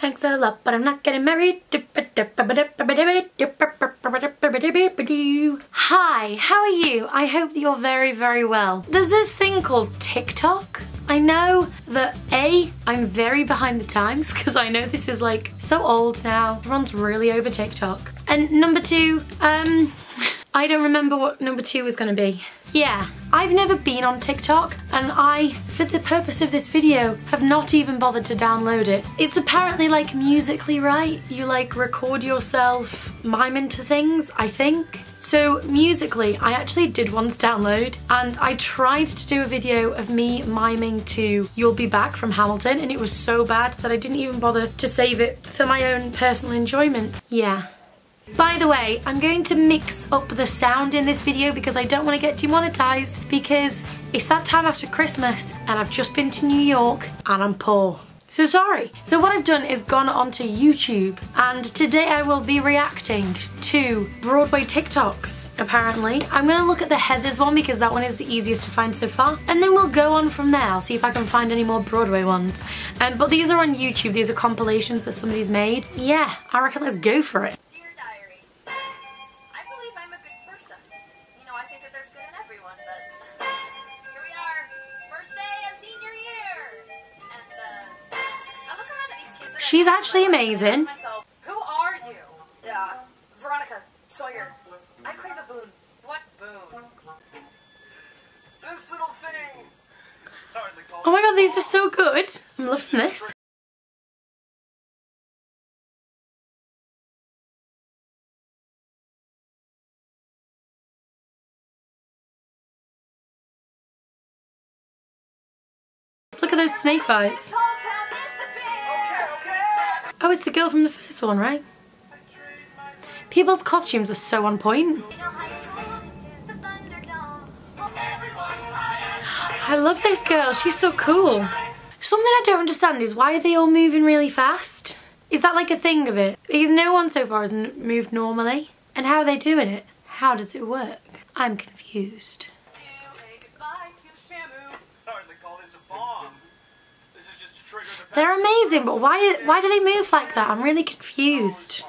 Thanks a lot, but I'm not getting married. Hi, how are you? I hope you're very, very well. There's this thing called TikTok. I know that A, I'm very behind the times because I know this is like so old now. Everyone's really over TikTok. And number two, um, I don't remember what number two was gonna be. Yeah, I've never been on TikTok and I, for the purpose of this video, have not even bothered to download it. It's apparently like Musical.ly right. You like record yourself mime into things, I think. So Musical.ly, I actually did once download and I tried to do a video of me miming to You'll Be Back from Hamilton and it was so bad that I didn't even bother to save it for my own personal enjoyment. Yeah, by the way, I'm going to mix up the sound in this video because I don't want to get demonetized because it's that time after Christmas and I've just been to New York and I'm poor. So sorry. So what I've done is gone onto YouTube and today I will be reacting to Broadway TikToks, apparently. I'm gonna look at the Heathers one because that one is the easiest to find so far. And then we'll go on from there. I'll see if I can find any more Broadway ones. Um, but these are on YouTube. These are compilations that somebody's made. Yeah, I reckon let's go for it. She's actually amazing. Who are you? Uh, Veronica Sawyer. I crave a boon. What boon? This little thing. Oh my god, these are so good. I'm loving this. Look at those snake bites. Oh, it's the girl from the first one, right? People's costumes are so on point. I love this girl, she's so cool. Something I don't understand is why are they all moving really fast? Is that like a thing of it? Because no one so far has moved normally. And how are they doing it? How does it work? I'm confused. They're amazing, but why why do they move like that? I'm really confused.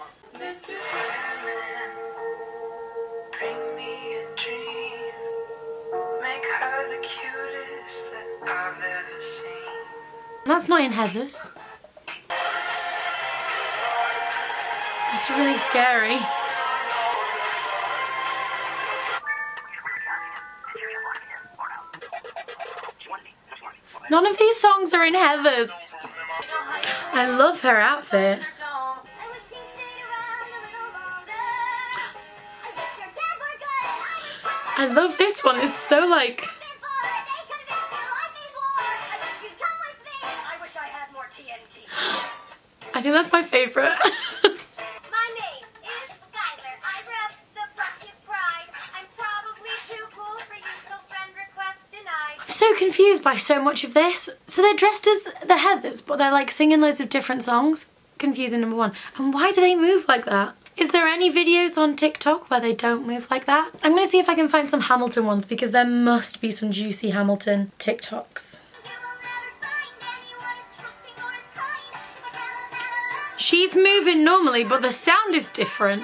That's not in Heathers. It's really scary. None of these songs are in Heathers. I love her outfit. I love this one. It's so like... I think that's my favourite. so confused by so much of this. So they're dressed as the Heathers, but they're like singing loads of different songs. Confusing number one. And why do they move like that? Is there any videos on TikTok where they don't move like that? I'm gonna see if I can find some Hamilton ones because there must be some juicy Hamilton TikToks. She's moving normally, but the sound is different.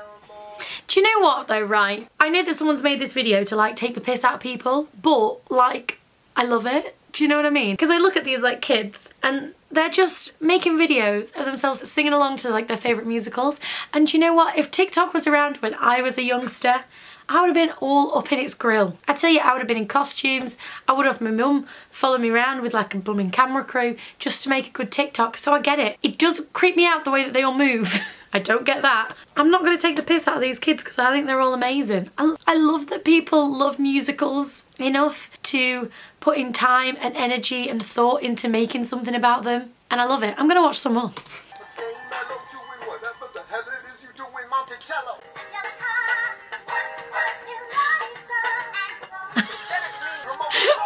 Do you know what though, right? I know that someone's made this video to like take the piss out of people, but like, I love it. Do you know what I mean? Because I look at these like kids and they're just making videos of themselves singing along to like their favourite musicals. And do you know what? If TikTok was around when I was a youngster, I would have been all up in its grill. I tell you, I would have been in costumes. I would have my mum follow me around with like a blooming camera crew just to make a good TikTok. So I get it. It does creep me out the way that they all move. I don't get that. I'm not going to take the piss out of these kids because I think they're all amazing. I, I love that people love musicals enough to put in time and energy and thought into making something about them. And I love it. I'm going to watch some more.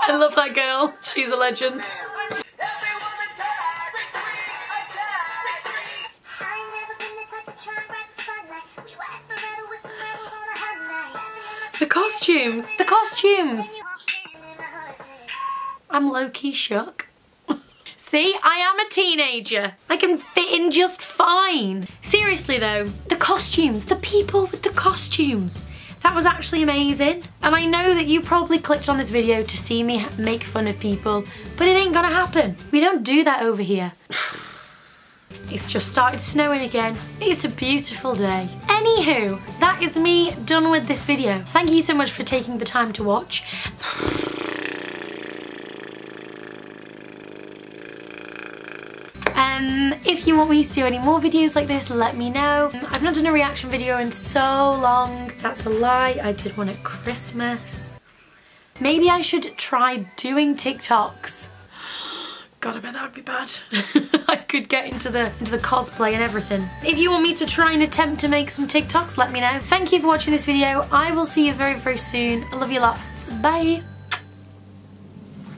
I love that girl. She's a legend. The costumes, the costumes. I'm low-key shook. See, I am a teenager. I can fit in just fine. Seriously though, the costumes, the people with the costumes. That was actually amazing. And I know that you probably clicked on this video to see me make fun of people, but it ain't gonna happen. We don't do that over here. It's just started snowing again. It's a beautiful day. Anywho, that is me done with this video. Thank you so much for taking the time to watch. Um, if you want me to do any more videos like this, let me know. I've not done a reaction video in so long. That's a lie, I did one at Christmas. Maybe I should try doing TikToks. God, I bet that would be bad. Could get into the into the cosplay and everything. If you want me to try and attempt to make some TikToks, let me know. Thank you for watching this video. I will see you very, very soon. I love you lots. Bye.